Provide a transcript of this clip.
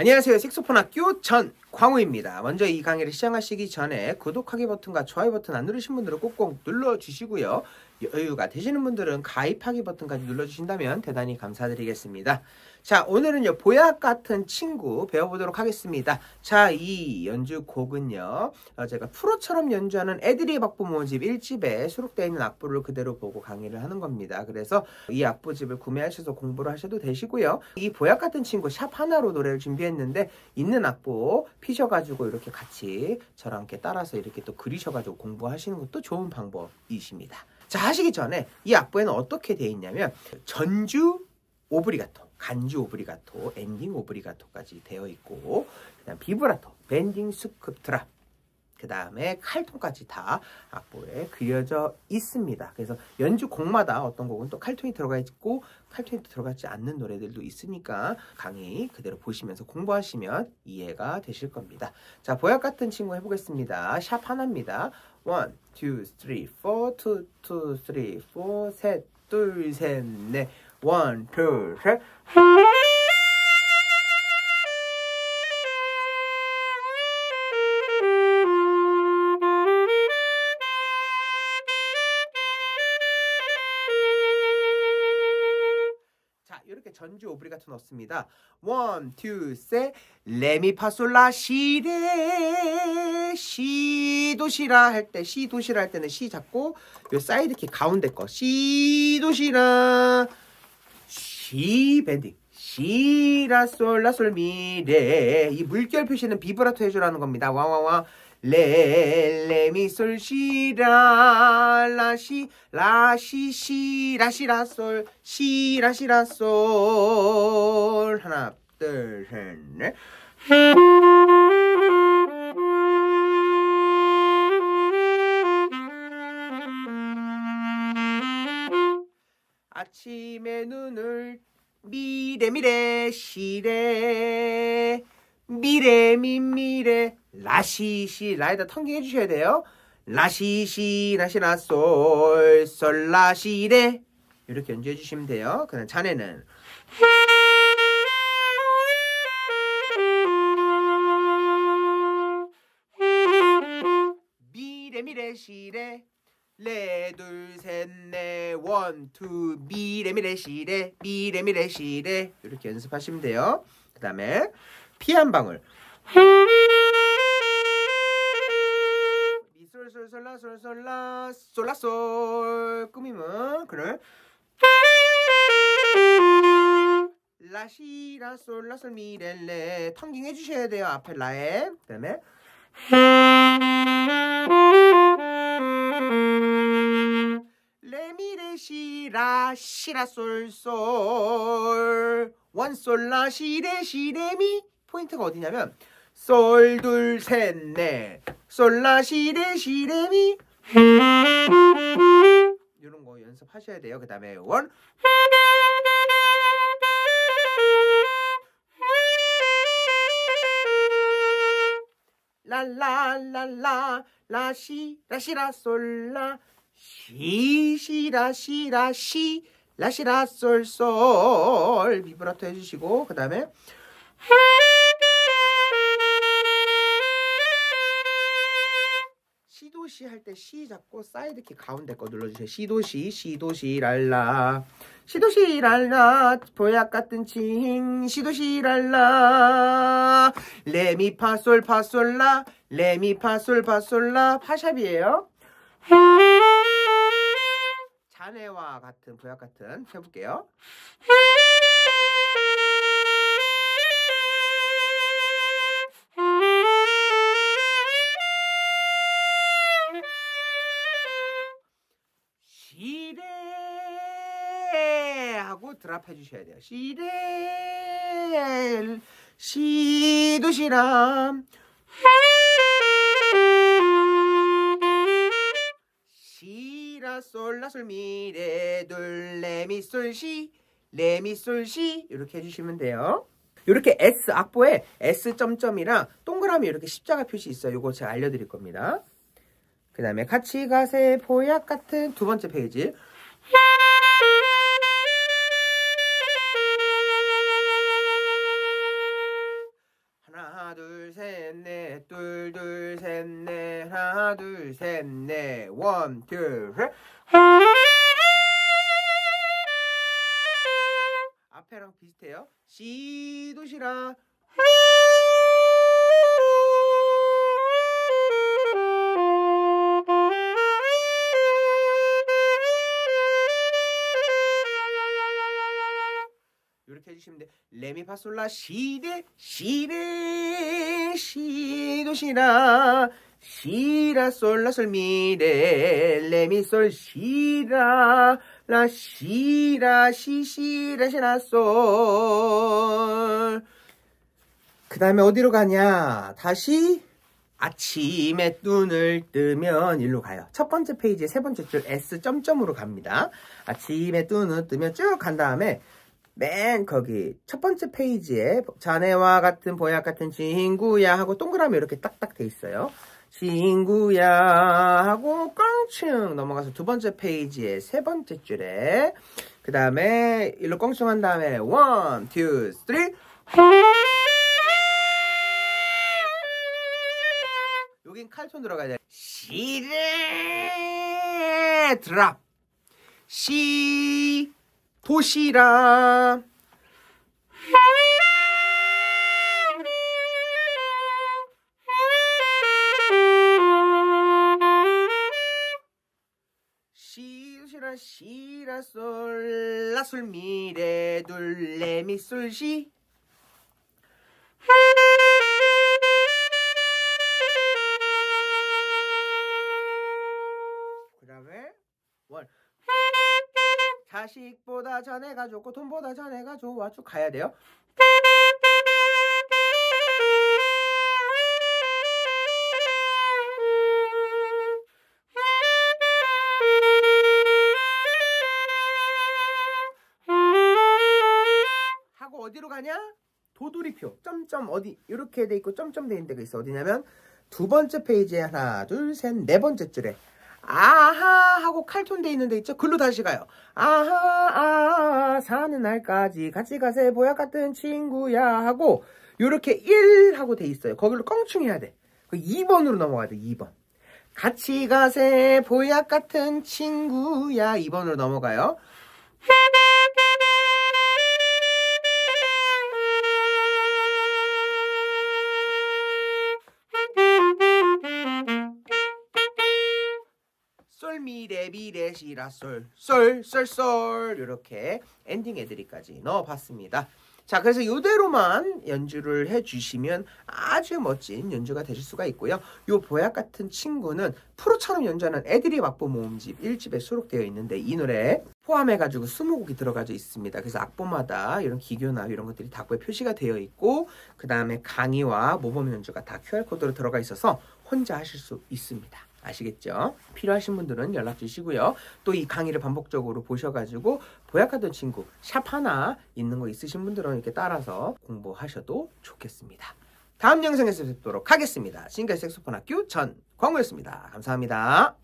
안녕하세요. 색소폰 학교 전 광우입니다. 먼저 이 강의를 시작하시기 전에 구독하기 버튼과 좋아요 버튼 안 누르신 분들은 꼭꼭 눌러주시고요. 여유가 되시는 분들은 가입하기 버튼까지 눌러주신다면 대단히 감사드리겠습니다. 자, 오늘은요, 보약 같은 친구 배워보도록 하겠습니다. 자, 이 연주곡은요, 어, 제가 프로처럼 연주하는 애드리브 악보 모집 1집에 수록되어 있는 악보를 그대로 보고 강의를 하는 겁니다. 그래서 이 악보집을 구매하셔서 공부를 하셔도 되시고요. 이 보약 같은 친구 샵 하나로 노래를 준비했는데, 있는 악보 피셔가지고 이렇게 같이 저랑 함께 따라서 이렇게 또 그리셔가지고 공부하시는 것도 좋은 방법이십니다. 자, 하시기 전에 이 악보에는 어떻게 되어 있냐면, 전주 오브리가토, 간주 오브리가토, 엔딩 오브리가토까지 되어 있고 그다음 비브라토, bending 스크트라 그 다음에 칼톤까지 다 악보에 그려져 있습니다. 그래서 연주 곡마다 어떤 곡은 또 칼톤이 들어가 있고 칼톤이 들어가지 않는 노래들도 있으니까 강의 그대로 보시면서 공부하시면 이해가 되실 겁니다. 자, 보약 같은 친구 해보겠습니다. 샵 하나입니다. 1, 2, 3, 4, 2, 2, 3, 4, 셋, 둘, 셋, 넷. 원, 투, 셋. 이렇게 전주 오브리가토 넣습니다. 원, 투, 셋. 레미파솔라 시레 시도시라 할 때 시도시라 할 때는 시 잡고 요 사이드 키 가운데 거 시도시라 시 bending 시라 솔라 솔미레 이 물결 표시는 비브라토 해주라는 겁니다. 와와와 레 레 미 솔 시 라 라 시 라 시 시 라 시 라 솔 시 라 시 라 솔. 하나 둘 셋 넷. 아침에 눈을 미래 미래 시래. 미래 미 미래 라시시 라에다 턴킹 해주셔야 돼요 라시시 라시라 솔 솔 라시래 이렇게 연주해 주시면 돼요 그다음 자네는 미래 미래 시래 레, 둘, 셋, 넷, one, two, 미레, 미레, 시레, 미레, 미레, 시레. 이렇게 연습하시면 돼요. 그 다음에 피 한 방울. 솔, 솔, 솔, 라, 솔, 솔, 라, 솔, 라, 솔. 꾸미면, 그래. 라시, 라, 솔, 라, 솔, 미, 레, 레. tonguing 해주셔야 돼요. 앞에 라에. 그 다음에. 레미레 시라 시라 솔솔 one 솔라 시레 시레미 포인트가 어디냐면 솔 둘 셋넷 솔라 시레 시레미. 이런 거 연습하셔야 돼요. 그 다음에 one. 라라라라 라시 라시라 솔라 시시라 시라 시 라시라 솔솔. 비브라토 해주시고 그 다음에 시도시 할 때 시 잡고 사이드 키 가운데 거 눌러주세요. 시도시 시도시 랄라. 시도시 랄라. 보약 같은 칭 시도시 랄라. 레미 파솔 파솔라. 레미 파솔 파솔라. 파샵이에요. 자네와 같은 보약 같은 해볼게요. 드랍 해 주셔야 돼요. 시래 시도시람 시라 솔라 솔 미레 둘 레미 솔 시 레미 솔 시 이렇게 해주시면 돼요. 이렇게 S 악보에 S 점점이랑 동그라미 이렇게 십자가 표시 있어요. 이거 제가 알려드릴 겁니다. 그 다음에 같이 가세 보약 같은 두 번째 페이지 하나 둘 셋 넷 둘 둘 셋 넷 하나 둘 셋 넷 원투셋 앞에랑 비슷해요? 시 도시라. 이렇게 해주시면 돼. 레미파솔라 시레 시레 시도 시라 시라 솔라 솔 미레 레미솔 시라 라 시라 시시라 시라 솔. 그 다음에 어디로 가냐? 다시 아침에 눈을 뜨면 일로 가요. 첫 번째 페이지의 세 번째 줄 S 점점으로 갑니다. 아침에 눈을 뜨면 쭉 간 다음에 맨 거기 첫 번째 페이지에 자네와 같은 보약 같은 친구야 하고 동그라미 이렇게 딱딱 돼 있어요. 친구야 하고 껑충 넘어가서 두 번째 페이지에 세 번째 줄에 그 다음에 일로 껑충 한 다음에 one, two, three 여긴 칼톤 들어가야 돼. 시레 드랍 시 도시락 시시라 시라 솔 라 솔 미레 둘레미 솔시 자식보다 자네가 좋고 돈보다 자네가 좋아 쭉 가야 돼요. 하고 어디로 가냐? 도돌이표 점점 어디 이렇게 돼 있고 점점 돼 있는 데가 있어 어디냐면 두 번째 페이지에 하나 둘 셋 네 번째 줄에 아하 하고 칼톤 돼 있는 데 있죠? 글로 다시 가요. 아하 아하 사는 날까지 같이 가세 보약 같은 친구야 하고 요렇게 1 하고 돼 있어요. 거기로 껑충 해야 돼. 그 2번으로 넘어가야 돼. 2번. 같이 가세 보약 같은 친구야 2번으로 넘어가요. 솔미 레 미 레 시라 솔솔솔솔 이렇게 엔딩 애드립까지 넣어봤습니다. 자 그래서 이대로만 연주를 해주시면 아주 멋진 연주가 되실 수가 있고요. 요 보약 같은 친구는 프로처럼 연주하는 애드립 악보 모음집 1집에 수록되어 있는데 이 노래 포함해가지고 20곡이 들어가져 있습니다. 그래서 악보마다 이런 기교나 이런 것들이 다 표시가 되어 있고 그 다음에 강의와 모범 연주가 다 QR코드로 들어가 있어서 혼자 하실 수 있습니다. 아시겠죠? 필요하신 분들은 연락 주시고요. 또 이 강의를 반복적으로 보셔가지고 보약하던 친구 샵 하나 있는 거 있으신 분들은 이렇게 따라서 공부하셔도 좋겠습니다. 다음 영상에서 뵙도록 하겠습니다. 지금까지 색소폰 학교 전광우였습니다. 감사합니다.